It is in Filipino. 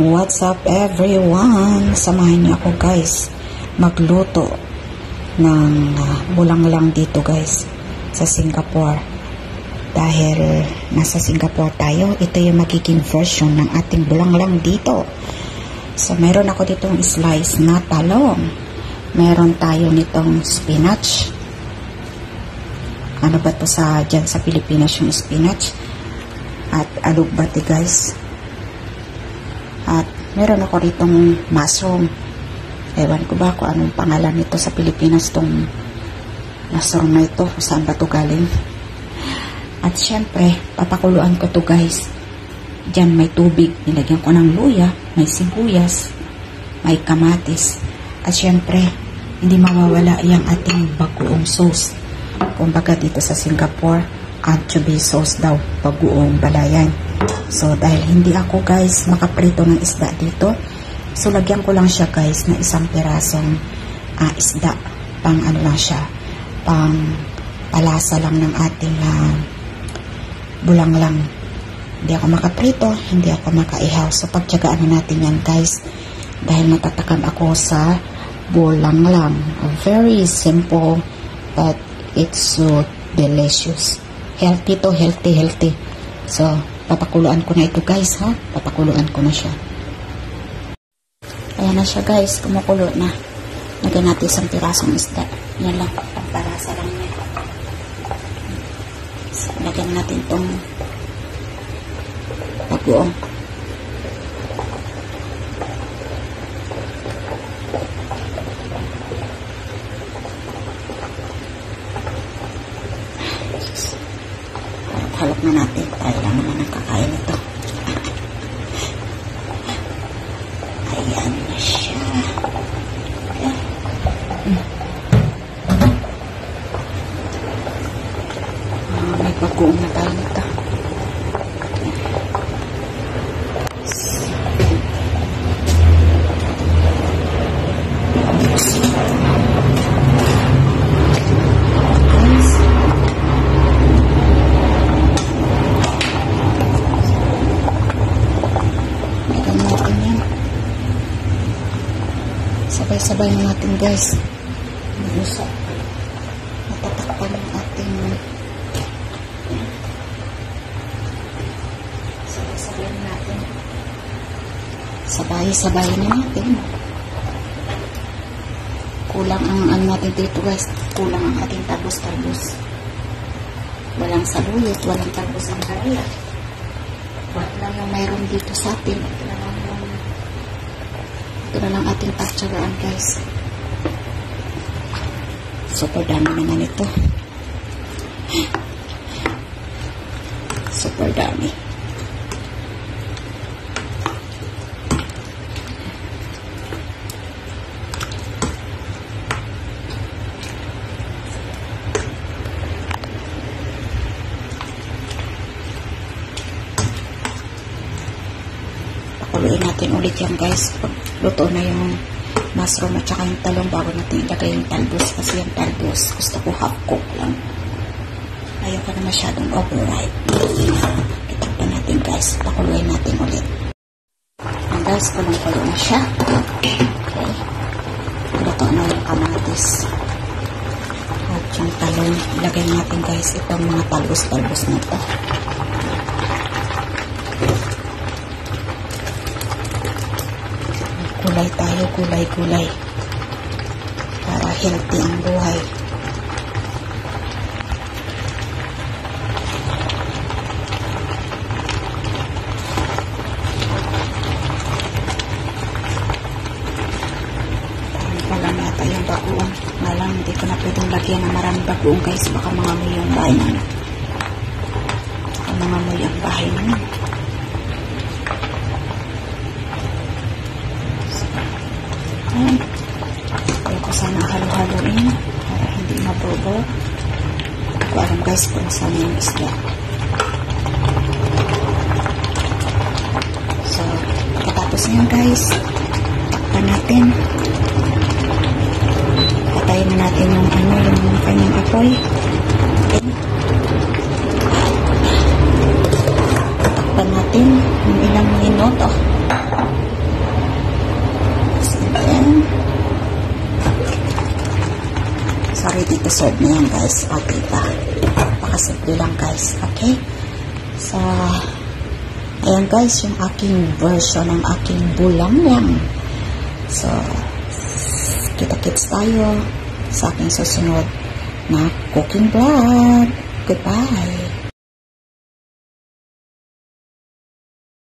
What's up everyone? Samahan niyo ako guys magluto ng uh, bulanglang dito guys sa Singapore. Dahil nasa Singapore tayo, ito yung magiging version ng ating bulanglang dito. So meron ako ditong slice na talong. Meron tayo nitong spinach. Ano ba to sa dyan sa Pilipinas yung spinach? At alugbati guys meron ako ditong mushroom. Ewan ko ba kung anong pangalan nito sa Pilipinas tong mushroom na ito. Saan ba ito galing? At syempre, papakuluan ko to guys. Diyan may tubig. Nilagyan ko ng luya, may sibuyas, may kamatis. At syempre, hindi mawawala yung ating bagoong sauce. Kumbaga dito sa Singapore, anchovy sauce daw, bagoong balayan. So, dahil hindi ako guys makaprito ng isda dito, so lagyan ko lang siya guys na isang pirasong uh, isda. Pang ano lang siya, pang palasa lang ng ating uh, bulang lang. Hindi ako makaprito, hindi ako makaihaw. So, pagtyagaan na natin yan guys. Dahil matatakam ako sa bulang lang. Very simple, but it's so delicious. Healthy to, healthy, healthy. So, papakuluan ko na ito guys ha. Papakuluan ko na siya. Ayan na siya guys. Kumukulo na. Lagyan natin isang pirasong isda. Yan lang. Pagparasa lang niya. Lagyan natin itong bagoong. Na natin. Tayo lang naman ang ito. Ayan na siya. Ah, may bagoong na tayo sabay-sabay na natin guys. Mausap matatakpan ng ating sabay-sabay na natin. Sabay-sabay na natin. Kulang ang ano natin dito guys. Kulang ang ating talbos-talbos walang saluyot walang talbos ang karaya wala lang yung mayroon dito sa atin. Ito lang ito lang ating patsagaan guys. Super dami naman ito. Super dami. Pakuluin natin ulit yan guys. Pag luto na yung mushroom at saka yung talong bago natin ilagay yung talbos. Kasi yung talbos gusto ko half cook lang. Ayaw ko na masyadong overripe. Itakpan natin guys. Pakuluin natin ulit. And guys kulong kulo na siya. Okay. Luto na yung kamatis. At yung talong ilagay natin guys itong mga talbos-talbos na ito gulay tayo, gulay-gulay. Para healthy ang buhay. Bagoong. Malang hindi ko na pwedeng lagyan ng maraming bagoong guys. Baka mga mo yung bahay. Baka mga mo yung bahay namin. Ayan. Kaya ko sana halo-haloin para hindi mabobo. Hindi ko alam guys kung saan yung isda. So, pagkatapos niyan guys, takpan natin. Patayin na natin yung ano, yung kanyang apoy. Iti-serve na yan guys. O, diba? Napakasimple lang guys. Okay? So, ayan guys, yung aking version ng aking bulang lang. So, kita-kits tayo sa aking susunod na cooking vlog. Goodbye!